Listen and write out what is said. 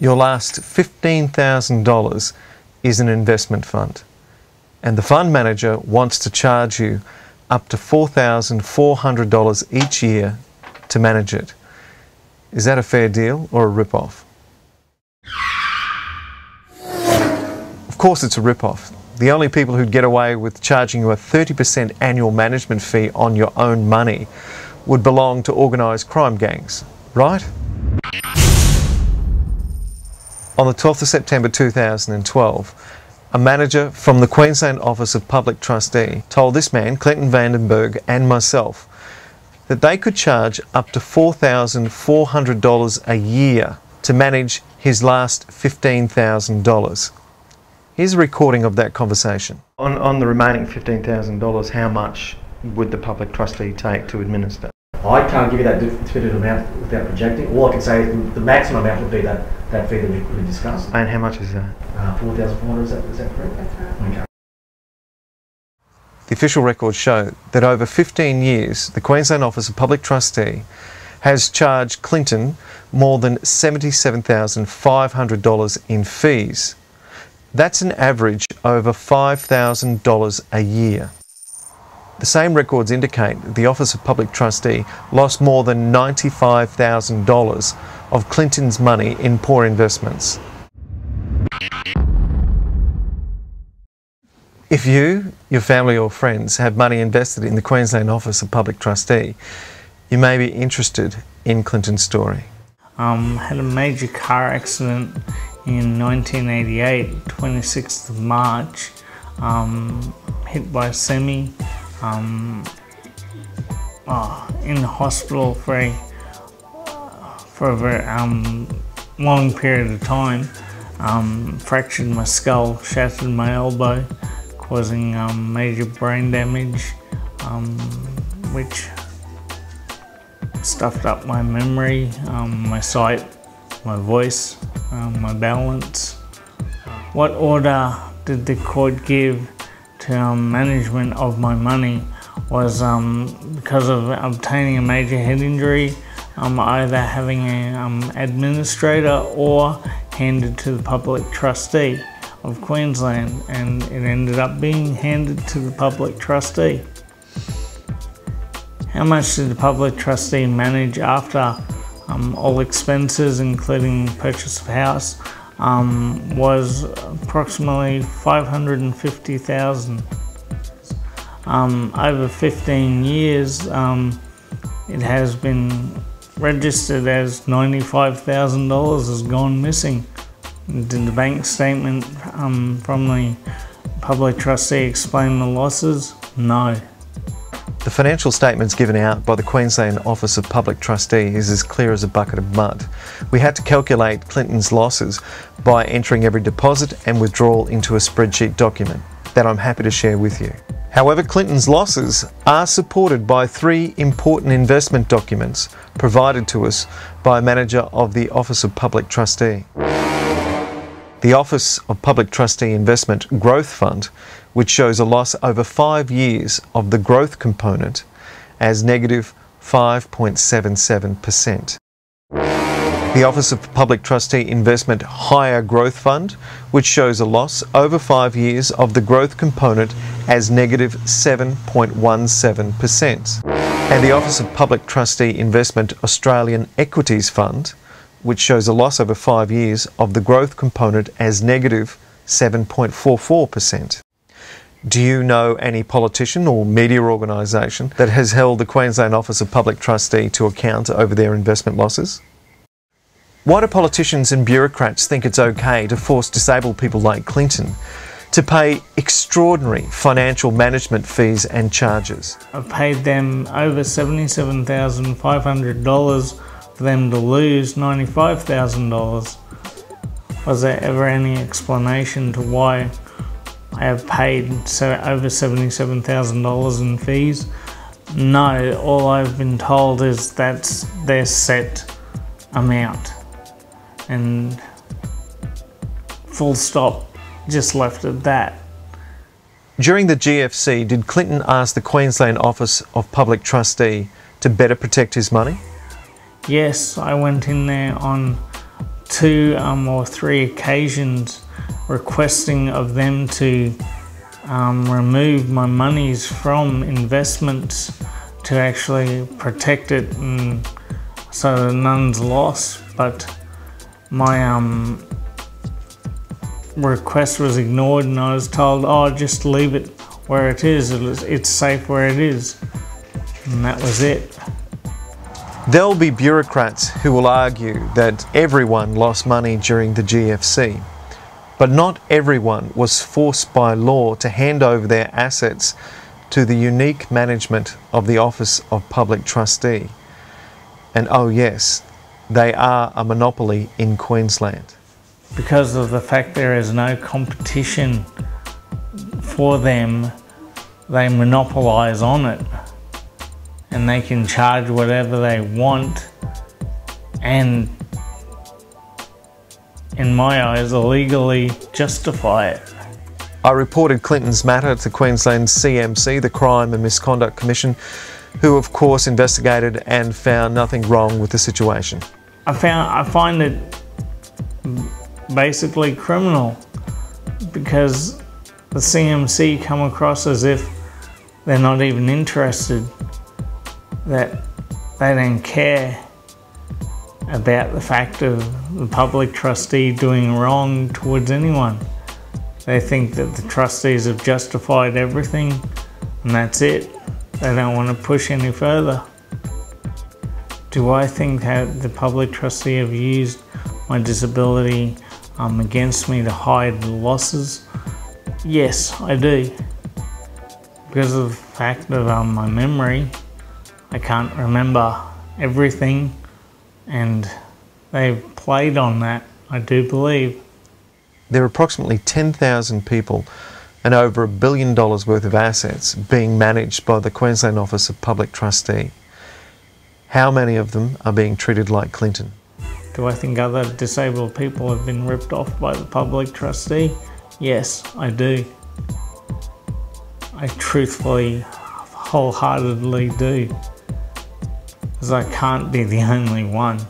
your last $15,000 is an investment fund, and the fund manager wants to charge you up to $4,400 each year to manage it. Is that a fair deal or a rip-off? Of course it's a rip-off. The only people who'd get away with charging you a 30% annual management fee on your own money would belong to organised crime gangs, right? On the 12th of September 2012, a manager from the Queensland Office of Public Trustee told this man, Clinton Vandenberg, and myself that they could charge up to $4,400 a year to manage his last $15,000. Here's a recording of that conversation. On, on the remaining $15,000, how much would the public trustee take to administer? I can't give you that definitive amount without projecting. All I can say is the maximum amount would be that, that fee that we, we discussed. And how much is that? Uh, 4,400, is that, is that correct? That's right. Okay. The official records show that over 15 years, the Queensland Office of Public Trustee has charged Clinton more than $77,500 in fees. That's an average over $5,000 a year. The same records indicate that the Office of Public Trustee lost more than $95,000 of Clinton's money in poor investments. If you, your family, or friends have money invested in the Queensland Office of Public Trustee, you may be interested in Clinton's story. Um, had a major car accident in 1988, 26th of March, um, hit by a semi. Um, oh, in the hospital for a, for a very um, long period of time. Um, fractured my skull, shattered my elbow, causing um, major brain damage, um, which stuffed up my memory, um, my sight, my voice, um, my balance. What order did the court give to um, management of my money was um, because of obtaining a major head injury, um, either having an um, administrator or handed to the public trustee of Queensland, and it ended up being handed to the public trustee. How much did the public trustee manage after um, all expenses, including purchase of house, um, was approximately 550,000. Um, over 15 years, um, it has been registered as $95,000 has gone missing. Did the bank statement um, from the public trustee explain the losses? No. The financial statements given out by the Queensland Office of Public Trustee is as clear as a bucket of mud. We had to calculate Clinton's losses by entering every deposit and withdrawal into a spreadsheet document that I'm happy to share with you. However, Clinton's losses are supported by three important investment documents provided to us by a manager of the Office of Public Trustee. The Office of Public Trustee Investment Growth Fund which shows a loss over five years of the growth component as negative 5.77%. The Office of Public Trustee Investment Higher Growth Fund, which shows a loss over five years of the growth component as negative 7.17%. And the Office of Public Trustee Investment Australian Equities Fund, which shows a loss over five years of the growth component as negative 7.44%. Do you know any politician or media organisation that has held the Queensland Office of Public Trustee to account over their investment losses? Why do politicians and bureaucrats think it's okay to force disabled people like Clinton to pay extraordinary financial management fees and charges? I've paid them over $77,500 for them to lose $95,000. Was there ever any explanation to why I have paid so over $77,000 in fees. No, all I've been told is that's their set amount. And full stop, just left at that. During the GFC, did Clinton ask the Queensland Office of Public Trustee to better protect his money? Yes, I went in there on two um, or three occasions requesting of them to um, remove my monies from investments to actually protect it and so none's lost. But my um, request was ignored and I was told, oh, just leave it where it is. It's safe where it is. And that was it. There'll be bureaucrats who will argue that everyone lost money during the GFC. But not everyone was forced by law to hand over their assets to the unique management of the Office of Public Trustee. And oh, yes, they are a monopoly in Queensland. Because of the fact there is no competition for them, they monopolise on it. And they can charge whatever they want and in my eyes, illegally justify it. I reported Clinton's matter to Queensland's CMC, the Crime and Misconduct Commission, who of course investigated and found nothing wrong with the situation. I found I find it basically criminal because the CMC come across as if they're not even interested, that they don't care about the fact of the public trustee doing wrong towards anyone. They think that the trustees have justified everything and that's it. They don't want to push any further. Do I think that the public trustee have used my disability um, against me to hide the losses? Yes, I do. Because of the fact of um, my memory, I can't remember everything and they've played on that, I do believe. There are approximately 10,000 people and over a billion dollars worth of assets being managed by the Queensland Office of Public Trustee. How many of them are being treated like Clinton? Do I think other disabled people have been ripped off by the public trustee? Yes, I do. I truthfully, wholeheartedly do because I can't be the only one.